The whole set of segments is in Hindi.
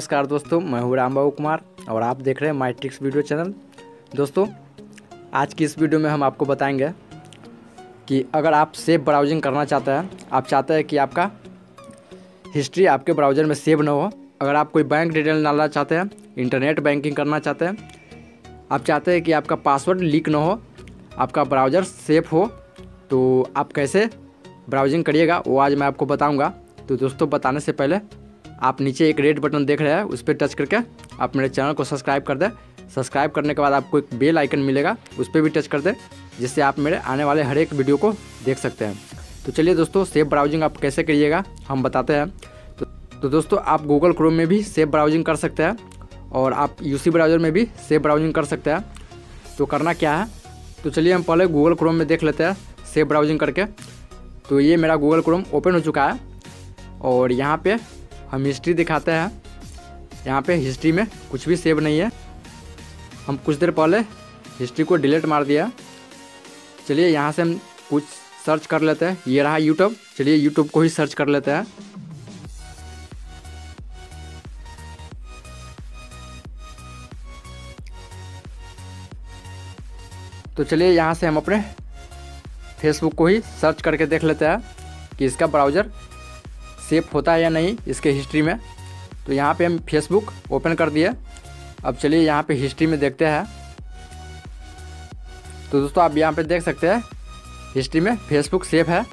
नमस्कार दोस्तों, मैं हूँ राम बाबू कुमार और आप देख रहे हैं माई ट्रिक्स वीडियो चैनल दोस्तों, आज की इस वीडियो में हम आपको बताएँगे कि अगर आप सेव ब्राउजिंग करना चाहते हैं, आप चाहते हैं कि आपका हिस्ट्री आपके ब्राउज़र में सेव ना हो, अगर आप कोई बैंक डिटेल डालना चाहते हैं, इंटरनेट बैंकिंग करना चाहते हैं, आप चाहते हैं कि आपका पासवर्ड लीक ना हो, आपका ब्राउज़र सेफ़ हो तो आप कैसे ब्राउजिंग करिएगा, वो आज मैं आपको बताऊँगा। तो दोस्तों, बताने से पहले आप नीचे एक रेड बटन देख रहे हैं उस पर टच करके आप मेरे चैनल को सब्सक्राइब कर दें। सब्सक्राइब करने के बाद आपको एक बेल आइकन मिलेगा उस पर भी टच कर दें जिससे आप मेरे आने वाले हर एक वीडियो को देख सकते हैं। तो चलिए दोस्तों सेफ़ ब्राउजिंग आप कैसे करिएगा हम बताते हैं। तो, तो दोस्तों आप गूगल क्रोम में भी सेफ़ ब्राउजिंग कर सकते हैं और आप यूसी ब्राउज़र में भी सेफ़ ब्राउजिंग कर सकते हैं। तो करना क्या है? तो चलिए हम पहले गूगल क्रोम में देख लेते हैं सेफ़ ब्राउजिंग करके। तो ये मेरा गूगल क्रोम ओपन हो चुका है और यहाँ पे हम हिस्ट्री दिखाते हैं। यहाँ पे हिस्ट्री में कुछ भी सेव नहीं है। हम कुछ देर पहले हिस्ट्री को डिलीट मार दिया। चलिए यहाँ से हम कुछ सर्च कर लेते हैं। ये रहा यूट्यूब चलिए यूट्यूब को ही सर्च कर लेते हैं। तो चलिए यहाँ से हम अपने फेसबुक को ही सर्च करके देख लेते हैं कि इसका ब्राउज़र सेफ़ होता है या नहीं इसके हिस्ट्री में। तो यहाँ पे हम फेसबुक ओपन कर दिए। अब चलिए यहाँ पे हिस्ट्री में देखते हैं। तो दोस्तों, आप यहाँ पे देख सकते हैं हिस्ट्री में फेसबुक सेफ़ है।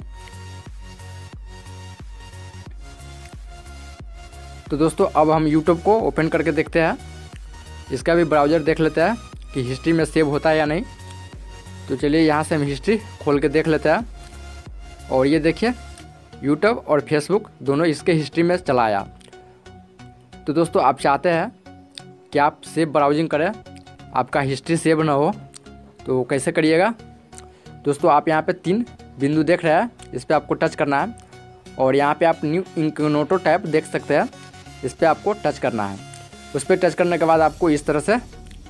तो दोस्तों, अब हम यूट्यूब को ओपन करके देखते हैं। इसका भी ब्राउज़र देख लेते हैं कि हिस्ट्री में सेव होता है या नहीं। तो चलिए यहाँ से हम हिस्ट्री खोल के देख लेते हैं। और ये देखिए यूट्यूब और फेसबुक दोनों इसके हिस्ट्री में चलाया। तो दोस्तों, आप चाहते हैं कि आप सेव ब्राउजिंग करें, आपका हिस्ट्री सेव ना हो तो कैसे करिएगा? दोस्तों, आप यहाँ पे तीन बिंदु देख रहे हैं, इस पर आपको टच करना है, और यहाँ पे आप न्यू इंकनोटो टैप देख सकते हैं, इस पर आपको टच करना है। उस पर टच करने के बाद आपको इस तरह से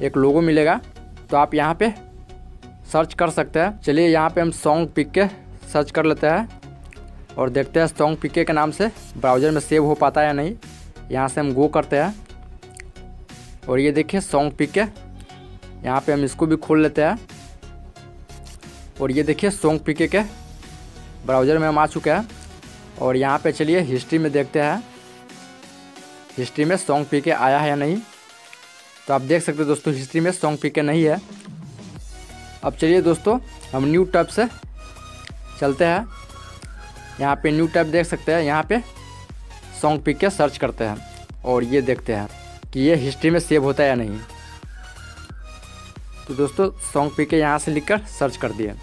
एक लोगो मिलेगा तो आप यहाँ पे सर्च कर सकते हैं। चलिए, यहाँ पे हम सॉन्ग पिक के सर्च कर लेते हैं। और देखते हैं सॉन्ग पिके के नाम से ब्राउज़र में सेव हो पाता है या नहीं। यहाँ से हम गो करते हैं। और ये देखिए सॉन्ग पिके यहाँ पे हम इसको भी खोल लेते हैं। और ये देखिए सॉन्ग पिके के ब्राउज़र में हम आ चुके हैं। और यहाँ पे चलिए हिस्ट्री में देखते हैं। हिस्ट्री में सॉन्ग पिके आया है या नहीं। तो आप देख सकते दोस्तों हिस्ट्री में सॉन्ग पिके नहीं है। अब चलिए दोस्तों, हम न्यू टैब से चलते हैं। यहाँ पे न्यू टैब देख सकते हैं, यहाँ पे सॉन्ग पिक के सर्च करते हैं और ये देखते हैं कि ये हिस्ट्री में सेव होता है या नहीं। तो दोस्तों सॉन्ग पिक के यहाँ से लिखकर सर्च कर दिए।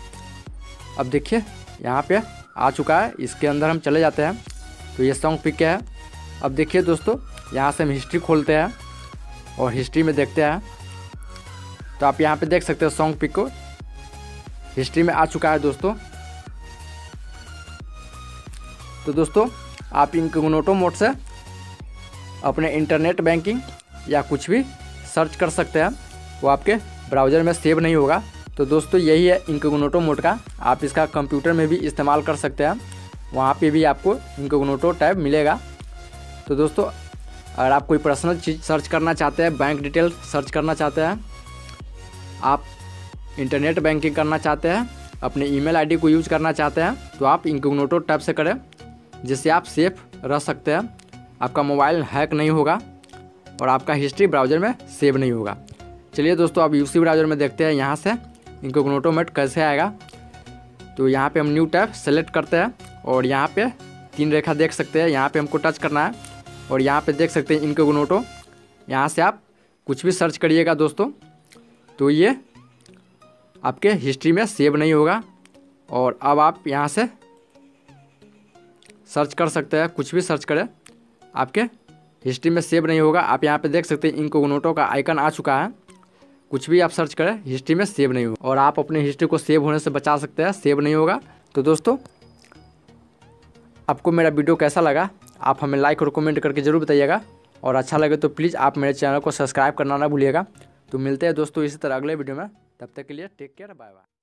अब देखिए, यहाँ पे आ चुका है, इसके अंदर हम चले जाते हैं। तो ये सॉन्ग पिक के है। अब देखिए दोस्तों, यहाँ से हम हिस्ट्री खोलते हैं और हिस्ट्री में देखते हैं। तो आप यहाँ पे देख सकते हो सॉन्ग पिक को। हिस्ट्री में आ चुका है दोस्तों। तो दोस्तों, आप इनकोगनोटो मोड से अपने इंटरनेट बैंकिंग या कुछ भी सर्च कर सकते हैं। वो आपके ब्राउज़र में सेव नहीं होगा। तो दोस्तों, यही है इनकोगनोटो मोड का। आप इसका कंप्यूटर में भी इस्तेमाल कर सकते हैं। वहाँ पे भी आपको इनकोगनोटो टैब मिलेगा। तो दोस्तों, अगर आप कोई पर्सनल चीज़ सर्च करना चाहते हैं, बैंक डिटेल सर्च करना चाहते हैं, आप इंटरनेट बैंकिंग करना चाहते हैं, अपने ईमेल आईडी को यूज़ करना चाहते हैं तो आप इनकोगनोटो टैब से करें। जिससे आप सेफ़ रह सकते हैं। आपका मोबाइल हैक नहीं होगा और आपका हिस्ट्री ब्राउज़र में सेव नहीं होगा। चलिए दोस्तों, अब यूसी ब्राउज़र में देखते हैं यहाँ से। इनकोगनोटो मेट कैसे आएगा? तो यहाँ पे हम न्यू टैब सेलेक्ट करते हैं और यहाँ पे तीन रेखा देख सकते हैं। यहाँ पे हमको टच करना है और यहाँ पे देख सकते हैं इनकोगनोटो यहाँ से आप कुछ भी सर्च करिएगा दोस्तों तो ये आपके हिस्ट्री में सेव नहीं होगा। और अब आप यहाँ से सर्च कर सकते हैं, कुछ भी सर्च करें। आपके हिस्ट्री में सेव नहीं होगा, आप यहाँ पे देख सकते हैं इनकोगनोटो का आइकन आ चुका है। कुछ भी आप सर्च करें, हिस्ट्री में सेव नहीं होगा। और आप अपने हिस्ट्री को सेव होने से बचा सकते हैं, सेव नहीं होगा। तो दोस्तों, आपको मेरा वीडियो कैसा लगा, आप हमें लाइक और कमेंट करके ज़रूर बताइएगा। और अच्छा लगे तो प्लीज़ आप मेरे चैनल को सब्सक्राइब करना ना भूलिएगा। तो मिलते हैं दोस्तों इसी तरह अगले वीडियो में। तब तक के लिए टेक केयर बाय बाय